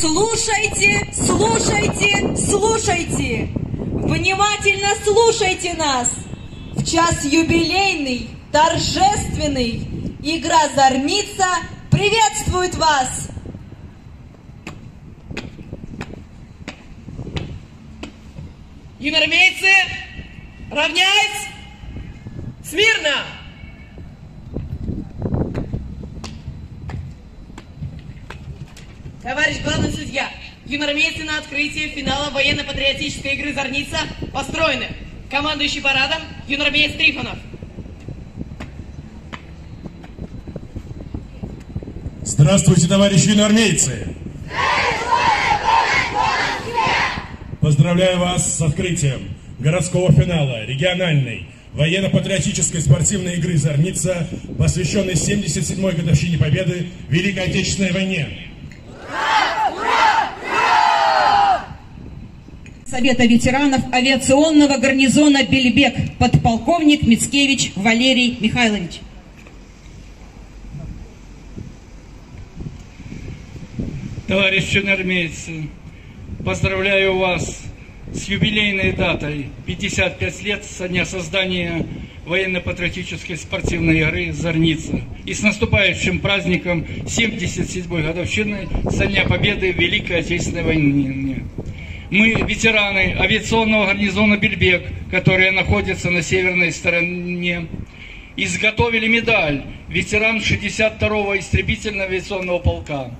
Слушайте, слушайте, слушайте! Внимательно слушайте нас! В час юбилейный, торжественный Игра «Зорница» приветствует вас! Юнормейцы, равняйсь! Смирно! Товарищ главный судья, юнормейцы на открытии финала военно-патриотической игры «Зорница» построены. Командующий парадом юнормеец Трифонов. Здравствуйте, товарищи юноармейцы! Поздравляю вас с открытием городского финала региональной военно-патриотической спортивной игры «Зорница», посвященной 77-й годовщине победы в Великой Отечественной войне. Совета ветеранов авиационного гарнизона Бельбек, подполковник Мицкевич Валерий Михайлович. Товарищи армейцы, поздравляю вас с юбилейной датой 55 лет со дня создания военно-патриотической спортивной игры «Зорница» и с наступающим праздником 77-й годовщины со дня победы в Великой Отечественной войне. Мы, ветераны авиационного гарнизона «Бельбек», которые находятся на северной стороне, изготовили медаль ветеран 62-го истребительного авиационного полка.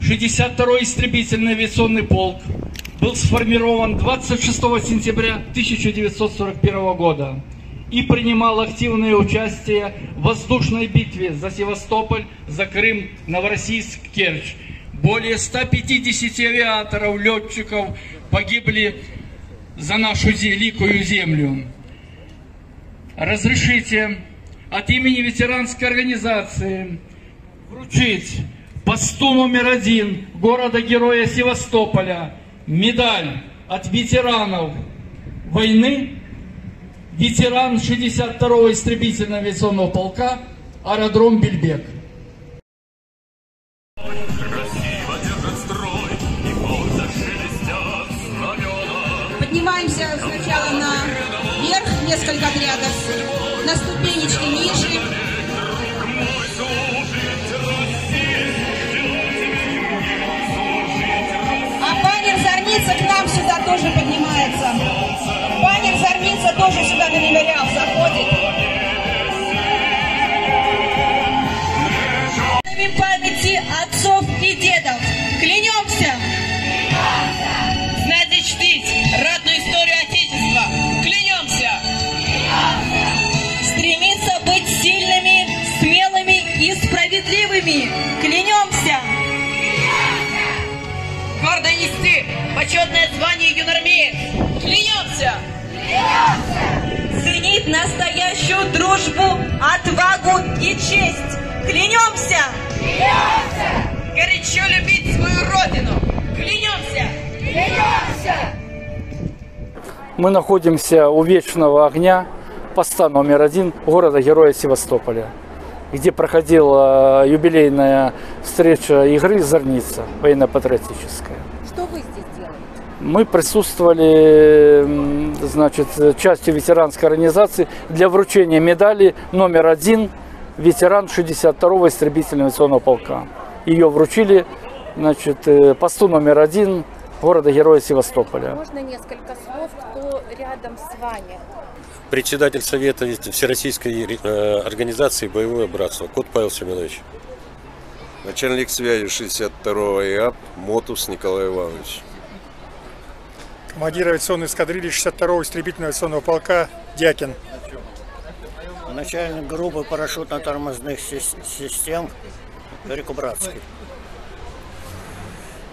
62-й истребительный авиационный полк был сформирован 26 сентября 1941 года и принимал активное участие в воздушной битве за Севастополь, за Крым, Новороссийск, Керчь. Более 150 авиаторов, летчиков погибли за нашу великую землю. Разрешите от имени ветеранской организации вручить посту номер один города-героя Севастополя медаль от ветеранов войны, ветеран 62-го истребительного авиационного полка, аэродром Бельбек. Поднимаемся сначала наверх, несколько рядов, на ступенечки ниже. почетное звание юнормеец. Клянемся! Клянемся! Ценить настоящую дружбу, отвагу и честь. Клянемся! Клянемся! Горячо любить свою родину. Клянемся! Клянемся! Мы находимся у Вечного Огня, поста номер один города-героя Севастополя где проходила юбилейная встреча игры «Зорница» военно-патриотическая. Мы присутствовали, значит, частью ветеранской организации для вручения медали номер один ветеран 62-го истребительного авиационного полка. Ее вручили, значит, э, посту номер один города-героя Севастополя. Можно несколько слов, кто рядом с вами? председатель Совета Всероссийской э, организации «Боевое братство» Кот Павел Семенович. Начальник связи 62-го ИАП Мотус Николай Иванович. Командир авиационной эскадрильи 62-го истребительного авиационного полка Дякин. Начальник группы парашютно-тормозных сис- систем Великобратский.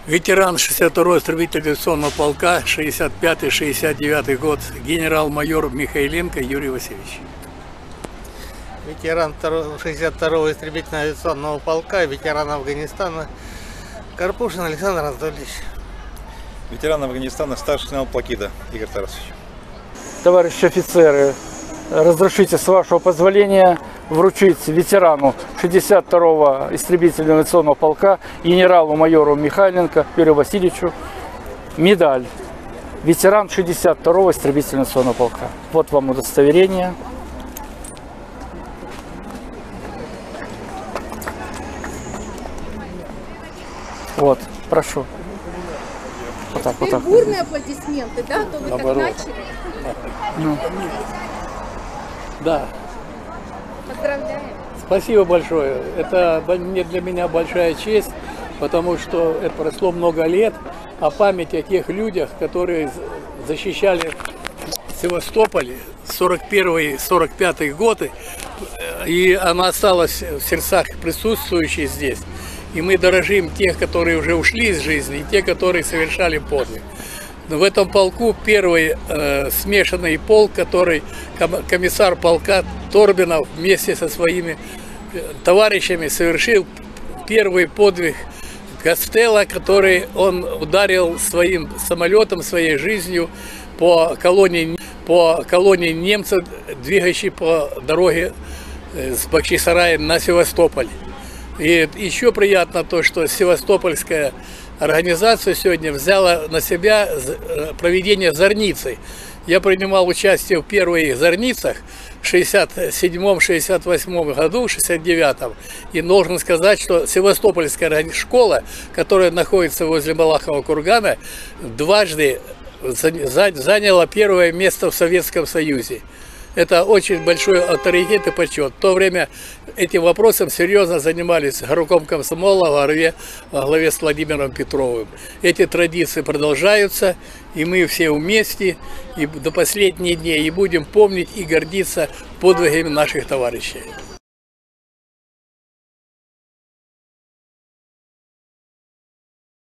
Ветеран 62-го истребительного авиационного полка, 65-69 год, генерал-майор Михайленко Юрий Васильевич. ветеран 62-го истребительного авиационного полка, ветеран Афганистана Карпушин Александр Анатольевич. Ветеран Афганистана, старший лейтенант Плакида Игорь Тарасович. Товарищи офицеры, разрешите с вашего позволения вручить ветерану 62-го истребительного авиационного полка генералу-майору Михайленко Юрию Васильевичу медаль. Ветеран 62-го истребительного авиационного полка. Вот вам удостоверение. Вот, прошу. Вот так, вот так. бурные аплодисменты, да? То вы Наоборот. так начали. Ну. Да, Поздравляем. спасибо большое. Это мне для меня большая честь, потому что это прошло много лет, а память о тех людях, которые защищали Севастополь 41-45 годы, и она осталась в сердцах присутствующих здесь. И мы дорожим тех, которые уже ушли из жизни, и те, которые совершали подвиг. Но в этом полку первый э, смешанный полк, который ком- комиссар полка Торбинов вместе со своими э, товарищами совершил первый подвиг Гастелла, который он ударил своим самолетом, своей жизнью по колонии, по колонии немцев, двигающей по дороге э, с Бахчисарая на Севастополь. И еще приятно то, что Севастопольская организация сегодня взяла на себя э, проведение зорницы. Я принимал участие в первых зорницах в 67-68 году, в 69 И должен сказать, что Севастопольская школа, которая находится возле Малахова кургана, дважды за- за- заняла первое место в Советском Союзе. Это очень большой авторитет и почет. В то время этим вопросом серьезно занимались горком комсомола во главе, во главе с Владимиром Петровым. Эти традиции продолжаются, и мы все вместе и до последних дней и будем помнить и гордиться подвигами наших товарищей.